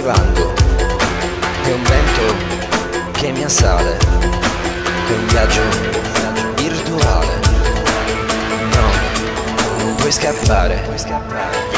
arrivando è un vento che mi assale, che un viaggio virtuale. No, non puoi scappare.